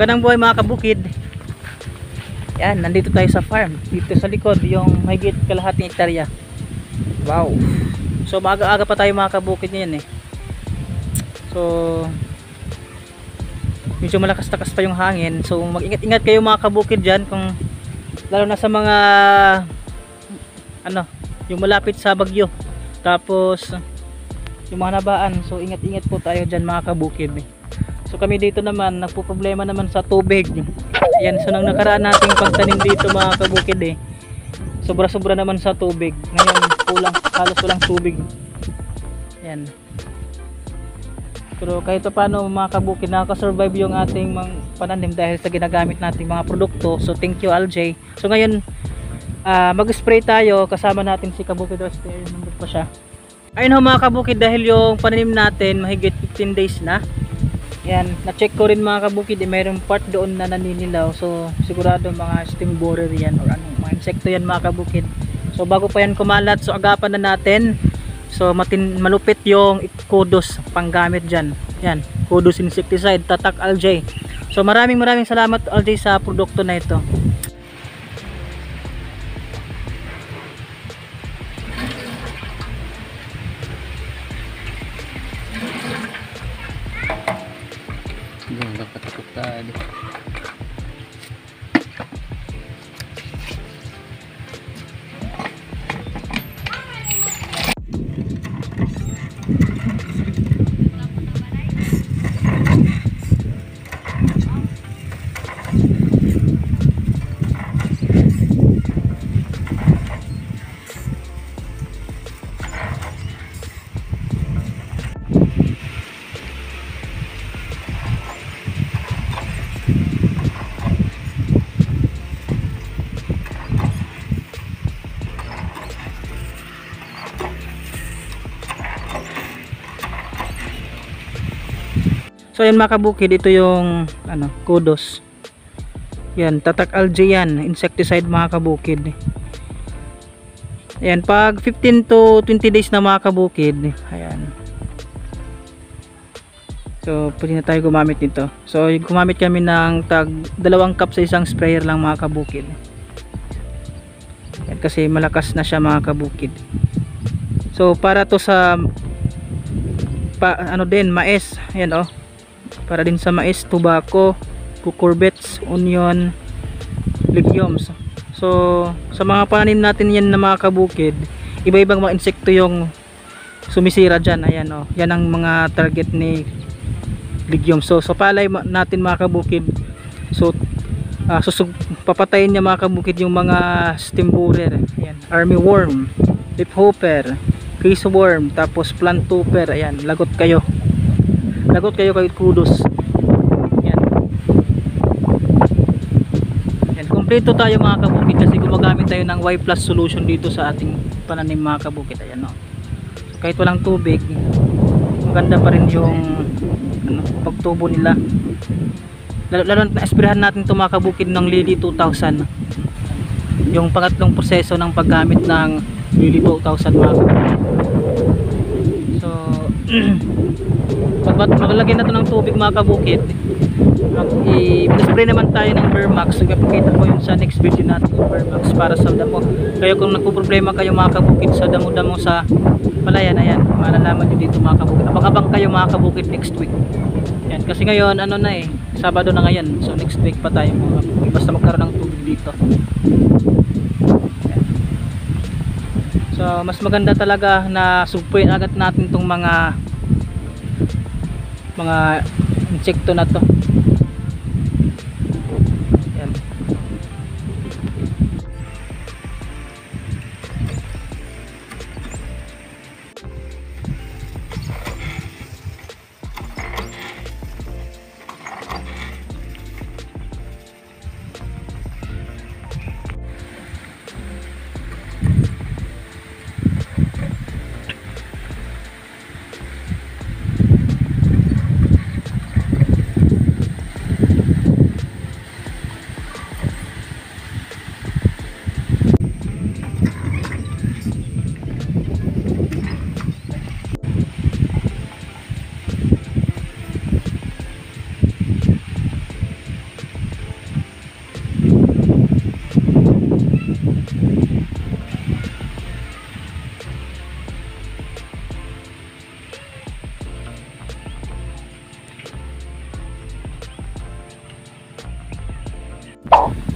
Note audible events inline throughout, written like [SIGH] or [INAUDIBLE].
Magandang buhay mga kabukid. Yan, nandito tayo sa farm. Dito sa likod, yung mahigit kalahating hektarya. Wow. So maaga-aga pa tayo mga kabukid ngayon eh. So medyo malakas-takas pa yung hangin. So mag-ingat-ingat kayo mga kabukid dyan kung lalo na sa mga ano, yung malapit sa bagyo. Tapos yung mga nabaan. So ingat-ingat po tayo dyan mga kabukid. So kami dito naman, nagpo-problema naman sa tubig. Yan, so nang nakaraan nating pagtanim dito mga kabukid eh. Sobra-sobra naman sa tubig. Ngayon, kulang, halos walang tubig. Yan. Pero kahit pa paano mga kabukid, nakaka-survive yung ating mga pananim dahil sa ginagamit nating mga produkto. So thank you LJ. So ngayon, ah, mag-spray tayo. Kasama natin si Kabukid Roster. Nandun pa siya. Ayun ho mga kabukid dahil yung pananim natin mahigit 15 days na. Yan, na-check ko rin mga kabukid, eh, mayroong part doon na naninilaw. So, sigurado mga sting borer yan or ano, mga insekto yan mga kabukid. So, bago pa yan kumalat, so agapan na natin. So, matin, malupit yung kudos panggamit dyan. Yan, kudos insecticide, tatak LJ. So, maraming maraming salamat LJ sa produkto na ito. god. So yan mga kabukid, ito yung ano, kudos. Yan, tatak algae yan, insecticide mga kabukid. Ayan, pag 15 to 20 days na mga kabukid, ayan. So, pwede na tayo gumamit nito. So, gumamit kami ng tag dalawang cup sa isang sprayer lang mga kabukid. Ayan, kasi malakas na siya mga kabukid. So, para to sa pa, ano din, mais. Ayan oh para din sa mais, tobacco, cucurbits, onion, legumes. So, sa mga pananim natin yan na mga kabukid, iba-ibang mga insekto yung sumisira dyan. Ayan o, yan ang mga target ni legumes. So, sa palay natin mga kabukid, so, ah, susug, papatayin niya mga kabukid yung mga stem borer. Ayan, army worm, leaf hopper, case worm, tapos plant topper. Ayan, lagot kayo lagot kayo kay kudos. Yan. Yan kompleto tayo mga kabukid kasi gumagamit tayo ng Y plus solution dito sa ating pananim mga kabukid ayan no? So, kahit walang tubig maganda pa rin yung ano, pagtubo nila. Lalo, lalo na espirahan natin ito mga kabukid ng Lily 2000 yung pangatlong proseso ng paggamit ng Lily 2000 mga kabukid so [CLEARS THROAT] pag maglagay na ito ng tubig mga kabukid. Mag- i-spray naman tayo ng Vermax ipapakita ko yun sa next video natin yung Vermax para sa damo. Kaya kung nagpo-problema kayo mga kabukid sa damo-damo sa palayan ayan malalaman nyo dito mga kabukid. Abang-abang kayo mga kabukid next week. Yan kasi ngayon ano na eh Sabado na ngayon. So next week pa tayo mga kabukid. Basta magkaroon ng tubig dito. So mas maganda talaga na sugpuin agad natin tong mga mga insekto na to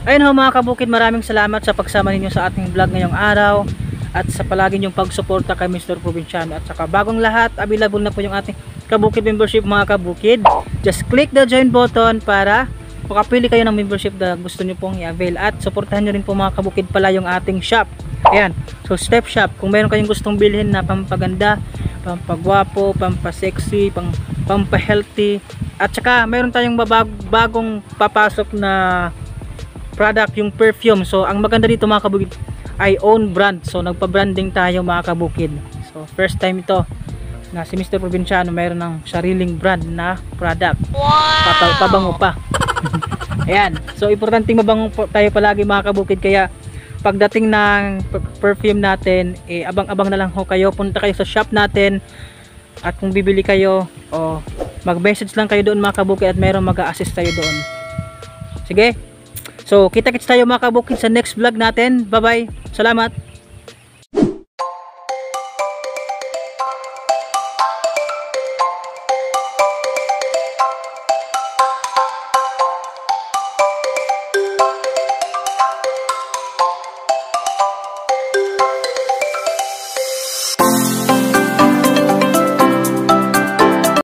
Ayun ho mga kabukid, maraming salamat sa pagsama ninyo sa ating vlog ngayong araw at sa palagi nyong pagsuporta kay Mr. Provinciano at saka bagong lahat, available na po yung ating kabukid membership mga kabukid. Just click the join button para makapili kayo ng membership na gusto nyo pong i-avail at suportahan nyo rin po mga kabukid pala yung ating shop. Ayan, so step shop, kung meron kayong gustong bilhin na pampaganda, pampagwapo, pampasexy, pang, pampahealthy at saka meron tayong babag, bagong papasok na product yung perfume. So ang maganda dito mga kabukid ay own brand. So nagpa-branding tayo mga kabukid. So first time ito na si Mr. Provinciano mayroon ng sariling brand na product. Wow! pabango pa. [LAUGHS] Ayan. So importante mabango tayo palagi mga kabukid. Kaya pagdating ng per- perfume natin eh abang-abang na lang ho kayo. Punta kayo sa shop natin. At kung bibili kayo o mag-message lang kayo doon mga kabukid at mayroong mag-a-assist tayo doon. Sige So, kita-kits tayo mga kabukid sa next vlog natin. Bye-bye. Salamat.